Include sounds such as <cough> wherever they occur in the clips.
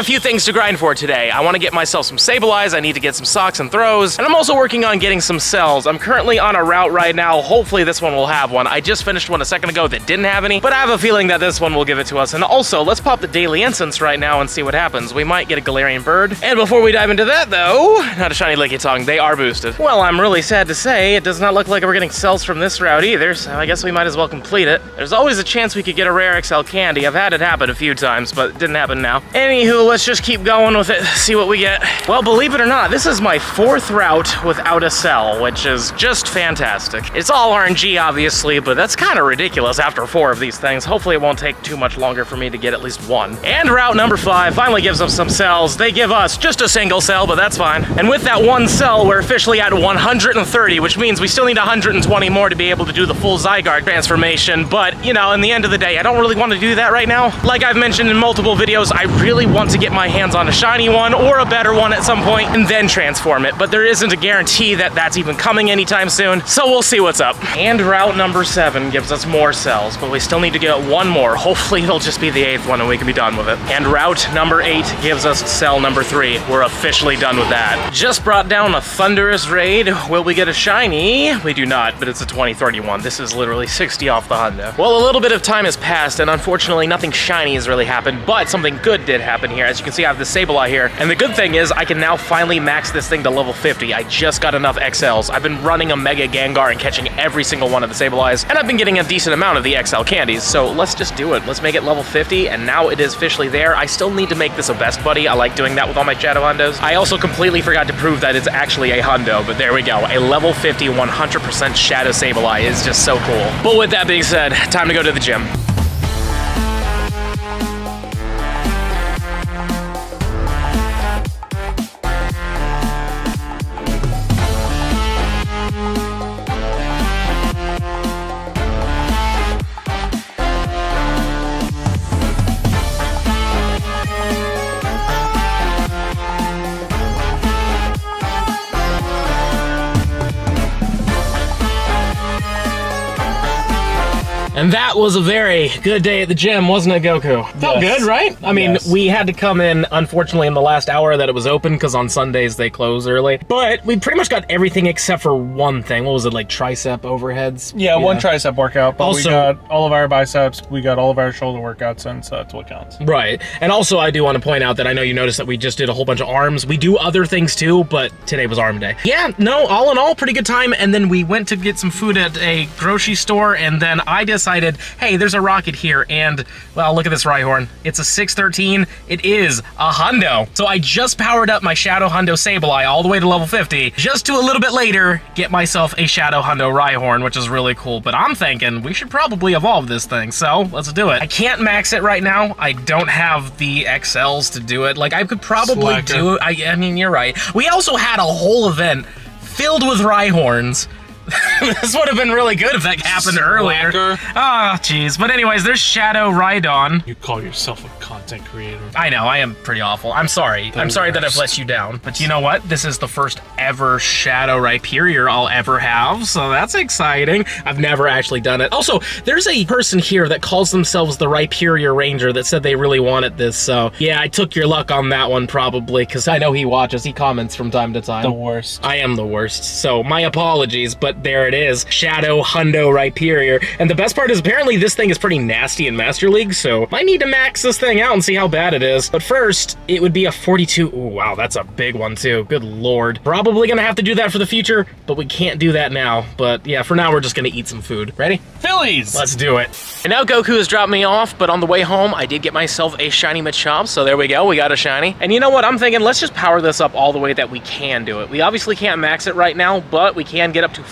a few things to grind for today. I want to get myself some Sableyes, I need to get some Sawks and Throhs, and I'm also working on getting some cells. I'm currently on a route right now. Hopefully this one will have one. I just finished one a second ago that didn't have any, but I have a feeling that this one will give it to us. And also, let's pop the daily incense right now and see what happens. We might get a Galarian bird. And before we dive into that though, not a shiny Lickitung, they are boosted. Well, I'm really sad to say, it does not look like we're getting cells from this route either, so I guess we might as well complete it. There's always a chance we could get a rare XL candy. I've had it happen a few times, but it didn't happen now. Anywho, let's just keep going with it, see what we get. Well, believe it or not, this is my fourth route without a cell, which is just fantastic. It's all RNG, obviously, but that's kind of ridiculous after four of these things. Hopefully it won't take too much longer for me to get at least one. And route number five finally gives us some cells. They give us just a single cell, but that's fine. And with that one cell, we're officially at 130, which means we still need 120 more to be able to do the full Zygarde transformation. But, you know, in the end of the day, I don't really want to do that right now. Like I've mentioned in multiple videos, I really want to get my hands on a shiny one or a better one at some point and then transform it. But there isn't a guarantee that that's even coming anytime soon. So we'll see what's up. And route number seven gives us more cells, but we still need to get one more. Hopefully it'll just be the eighth one and we can be done with it. And route number eight gives us cell number three. We're officially done with that. Just brought down a Thundurus raid. Will we get a shiny? We do not, but it's a 2031. This is literally 60 off the Hundo. Well, a little bit of time has passed and unfortunately nothing shiny has really happened, but something good did happen here. As you can see, I have the Sableye here. And the good thing is I can now finally max this thing to level 50. I just got enough XLs. I've been running a Mega Gengar and catching every single one of the Sableyes, and I've been getting a decent amount of the XL candies. So let's just do it. Let's make it level 50, and now it is officially there. I still need to make this a best buddy. I like doing that with all my Shadow Hundos. I also completely forgot to prove that it's actually a Hundo, but there we go. A level 50, 100% Shadow Sableye is just so cool. But with that being said, time to go to the gym. And that was a very good day at the gym, wasn't it, Goku? Felt Yes. good, right? I mean, Yes. we had to come in, unfortunately, in the last hour that it was open, because on Sundays they close early. But we pretty much got everything except for one thing. What was it, like tricep overheads? Yeah, one tricep workout, but Also- we got all of our biceps, we got all of our shoulder workouts in, so that's what counts. Right. And also, I do want to point out that I know you noticed that we just did a whole bunch of arms. We do other things too, but today was arm day. Yeah, no, all in all, pretty good time. And then we went to get some food at a grocery store, and then I decided, hey, there's a rocket here, and, well, look at this Rhyhorn. It's a 613. It is a Hundo. So I just powered up my Shadow Hundo Sableye all the way to level 50, just to a little bit later get myself a Shadow Hundo Rhyhorn, which is really cool. But I'm thinking we should probably evolve this thing, so let's do it. I can't max it right now. I don't have the XLs to do it. Like, I could probably Slacker. do it. I, I mean, you're right. We also had a whole event filled with Rhyhorns. <laughs> <laughs> this would have been really good if that happened earlier. Slacker. Oh, jeez. But anyways, there's Shadow Rhydon. You call yourself a content creator. I know, I am pretty awful. I'm sorry. I'm sorry that I've let you down. But you know what? This is the first ever Shadow Rhyperior I'll ever have, so that's exciting. I've never actually done it. Also, there's a person here that calls themselves the Rhyperior Ranger that said they really wanted this, so yeah, I took your luck on that one probably, because I know he watches, he comments from time to time. The worst. I am the worst, so my apologies, but there it is. Shadow Hundo Rhyperior. And the best part is apparently this thing is pretty nasty in Master League, so might need to max this thing out and see how bad it is. But first, it would be a 42. Ooh, wow, that's a big one too. Good lord. Probably gonna have to do that for the future, but we can't do that now. But yeah, for now we're just gonna eat some food. Ready? Phillies! Let's do it. And now Goku has dropped me off, but on the way home, I did get myself a shiny Machop, so there we go, we got a shiny. And you know what, I'm thinking, let's just power this up all the way that we can do it. We obviously can't max it right now, but we can get up to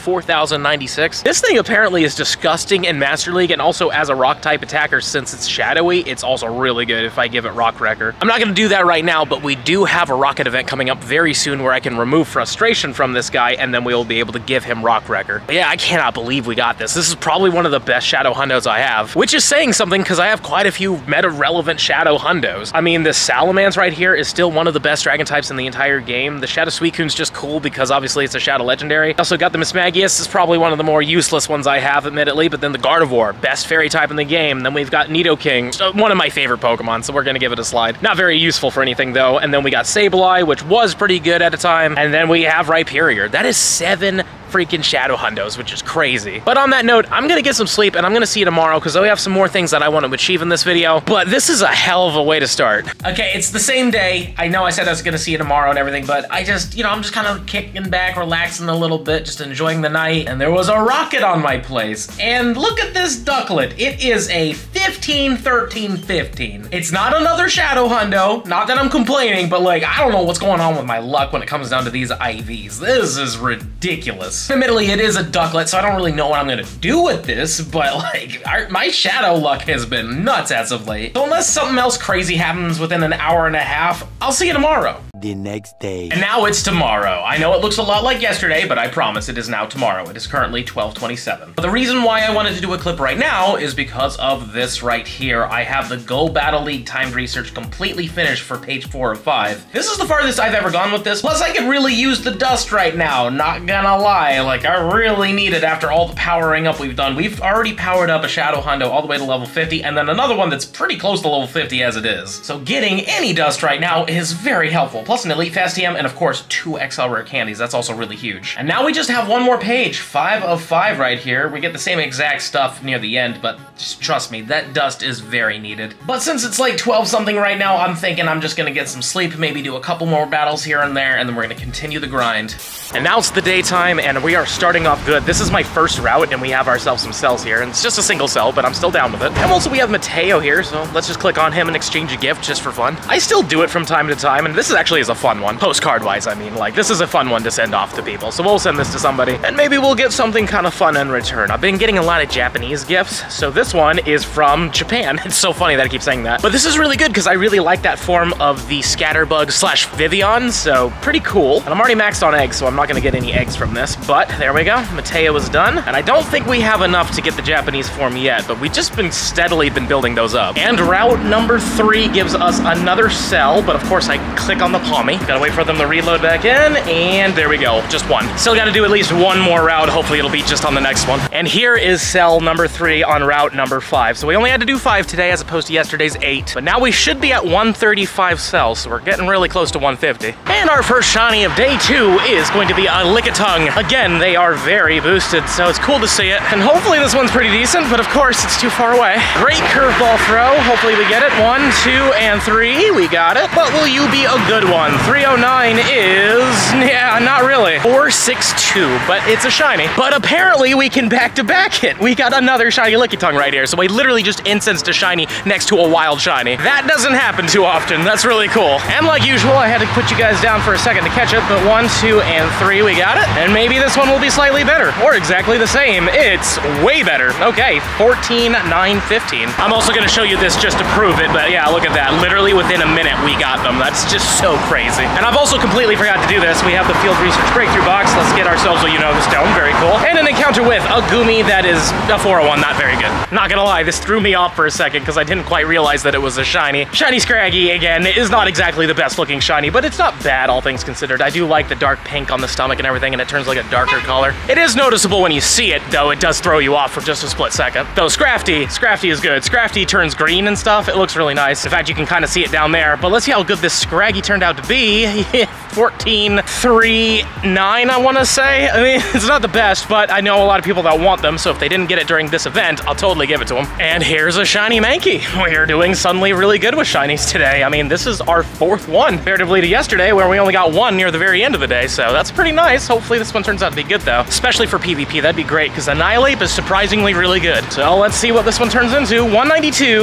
4,096. This thing apparently is disgusting in Master League, and also as a rock type attacker, since it's shadowy, it's also really good if I give it Rock Wrecker. I'm not gonna do that right now, but we do have a rocket event coming up very soon where I can remove frustration from this guy, and then we will be able to give him Rock Wrecker. But yeah, I cannot believe we got this. This is probably one of the best Shadow Hundos I have, which is saying something because I have quite a few meta-relevant Shadow Hundos. I mean, this Salamence right here is still one of the best Dragon types in the entire game. The Shadow Suicune's just cool because obviously it's a Shadow Legendary. Also got the Mismagius. Probably one of the more useless ones I have, admittedly, but then the Gardevoir, best fairy type in the game. Then we've got Nidoking, uh, one of my favorite Pokemon, so we're gonna give it a slide. Not very useful for anything though. And then we got Sableye, which was pretty good at a time. And then we have Rhyperior. That is seven freaking Shadow Hundos, which is crazy. But on that note, I'm gonna get some sleep and I'm gonna see you tomorrow because we have some more things that I want to achieve in this video. But this is a hell of a way to start. Okay, it's the same day. I know I said I was gonna see you tomorrow and everything, but I just, you know, I'm just kind of kicking back, relaxing a little bit, just enjoying the night. And there was a rocket on my place. And look at this Ducklett. It is a 15, 13, 15. It's not another Shadow Hundo. Not that I'm complaining, but like, I don't know what's going on with my luck when it comes down to these IVs. This is ridiculous. Admittedly, it is a Ducklett, so I don't really know what I'm gonna do with this, but <laughs> like, our, my shadow luck has been nuts as of late. So unless something else crazy happens within an hour and a half, I'll see you tomorrow the next day. And now it's tomorrow. I know it looks a lot like yesterday, but I promise it is now tomorrow. It is currently 1227. But the reason why I wanted to do a clip right now is because of this right here. I have the Go Battle League timed research completely finished for page four of five. This is the farthest I've ever gone with this. Plus I could really use the dust right now, not gonna lie. Like I really need it after all the powering up we've done. We've already powered up a Shadow Hundo all the way to level 50 and then another one that's pretty close to level 50 as it is. So getting any dust right now is very helpful plus an Elite Fast TM, and of course, two XL Rare Candies. That's also really huge. And now we just have one more page, five of five right here. We get the same exact stuff near the end, but just trust me, that dust is very needed. But since it's like 12 something right now, I'm thinking I'm just gonna get some sleep, maybe do a couple more battles here and there, and then we're gonna continue the grind. And now it's the daytime, and we are starting off good. This is my first route, and we have ourselves some cells here, and it's just a single cell, but I'm still down with it. And also we have Mateo here, so let's just click on him and exchange a gift just for fun. I still do it from time to time, and this is actually is a fun one. Postcard-wise, I mean. Like, this is a fun one to send off to people. So we'll send this to somebody, and maybe we'll get something kind of fun in return. I've been getting a lot of Japanese gifts, so this one is from Japan. <laughs> It's so funny that I keep saying that. But this is really good because I really like that form of the Scatterbug slash Vivillon, so pretty cool. And I'm already maxed on eggs, so I'm not gonna get any eggs from this. But there we go, Mateo is done. And I don't think we have enough to get the Japanese form yet, but we've just been steadily been building those up. And route number three gives us another cell, but of course I click on the Pawmi. Gotta wait for them to reload back in, and there we go, just one. Still gotta do at least one more route, hopefully it'll be just on the next one. And here is cell number three on route number five. So we only had to do five today as opposed to yesterday's eight, but now we should be at 135 cells, so we're getting really close to 150. And our first shiny of day two is going to be a Lickitung. Again, they are very boosted, so it's cool to see it. And hopefully this one's pretty decent, but of course it's too far away. Great curveball throw, hopefully we get it. One, two, and three, we got it. But will you be a good one? 309 is, <laughs> yeah, not really. 462, but it's a shiny. But apparently we can back-to-back -back it. We got another shiny Lickitung right here, so we literally just instanced a shiny next to a wild shiny. That doesn't happen too often. That's really cool. And like usual, I had to put you guys down for a second to catch it, but one, two, and three, we got it. And maybe this one will be slightly better, or exactly the same. It's way better. Okay, 14, 9, 15. I'm also gonna show you this just to prove it, but yeah, look at that. Literally within a minute, we got them. That's just so crazy. And I've also completely forgot to do this. We have the Field Research Breakthrough Box. Let's get ourselves a, you know, the stone. Very cool. And an encounter with a Goomy that is a 401. Not very good. Not gonna lie, this threw me off for a second because I didn't quite realize that it was a shiny. Shiny Scraggy, again, is not exactly the best looking shiny, but it's not bad, all things considered. I do like the dark pink on the stomach and everything, and it turns like a darker color. It is noticeable when you see it, though it does throw you off for just a split second. Though Scrafty, Scrafty is good. Scrafty turns green and stuff. It looks really nice. In fact, you can kind of see it down there, but let's see how good this Scraggy turned out to be. <laughs> 14, 3, 9, I want to say. I mean, <laughs> it's not the best, but I know a lot of people that want them, so if they didn't get it during this event, I'll totally give it to them. And here's a shiny Mankey. <laughs> We're doing suddenly really good with shinies today. I mean, this is our fourth one, comparatively to yesterday, where we only got one near the very end of the day, so that's pretty nice. Hopefully this one turns out to be good, though. Especially for PvP, that'd be great, because Annihilape is surprisingly really good. So let's see what this one turns into. 192,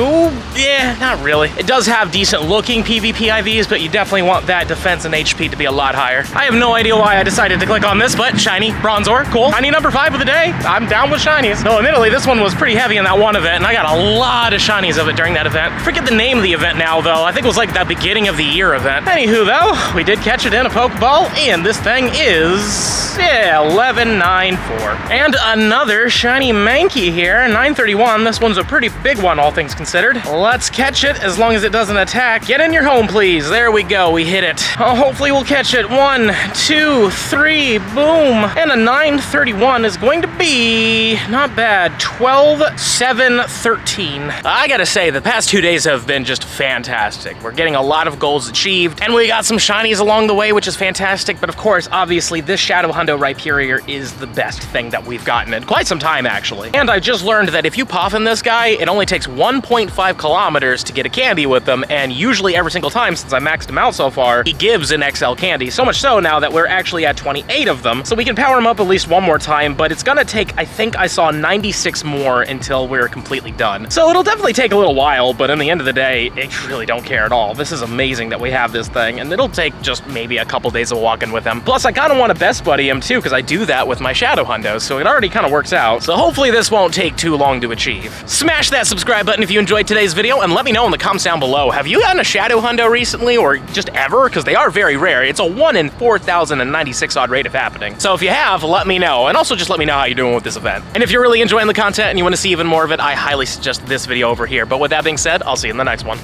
yeah, not really. It does have decent looking PvP IVs, but you definitely want that defense and HP to be a lot higher. I have no idea why I decided to click on this, but shiny, Bronzor, cool. Shiny number five of the day. I'm down with shinies. No, admittedly, this one was pretty heavy in that one event, and I got a lot of shinies of it during that event. Forget the name of the event now, though. I think it was like the beginning of the year event. Anywho, though, we did catch it in a Pokeball, and this thing is, yeah, 1194. And another shiny Mankey here, 931. This one's a pretty big one, all things considered. Let's catch it as long as it doesn't attack. Get in your home, please. There we go. We hit it. Oh, hopefully we'll catch it. One, two, three, boom. And a 931 is going to be not bad. 12, 7, 13. I gotta say, the past two days have been just fantastic. We're getting a lot of goals achieved, and we got some shinies along the way, which is fantastic. But of course, obviously, this Shadow Hundo Rhyperior is the best thing that we've gotten in quite some time, actually. And I just learned that if you puff in this guy, it only takes 1.5 kilometers to get a candy with them, and usually every single time since I maxed him out so far, he gives an XL candy. So much so now that we're actually at 28 of them, so we can power him up at least one more time, but it's gonna take, I think I saw 96 more until we're completely done. So it'll definitely take a little while, but in the end of the day, I really don't care at all. This is amazing that we have this thing, and it'll take just maybe a couple days of walking with him. Plus, I kind of want to best buddy him too, because I do that with my Shadow Hundos, so it already kind of works out. So hopefully this won't take too long to achieve. Smash that subscribe button if you enjoyed today's video, and let me know in the comments down below. Have you gotten a Shadow Hundo recently, or just ever? Because they are very rare. It's a 1 in 4,096 odd rate of happening. So if you have, let me know, and also just let me know how you're doing with this event. And if you're really enjoying the content and you want to see even more of it, I highly suggest this video over here. But with that being said, I'll see you in the next one.